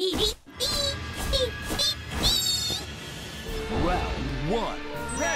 Round one. Ready.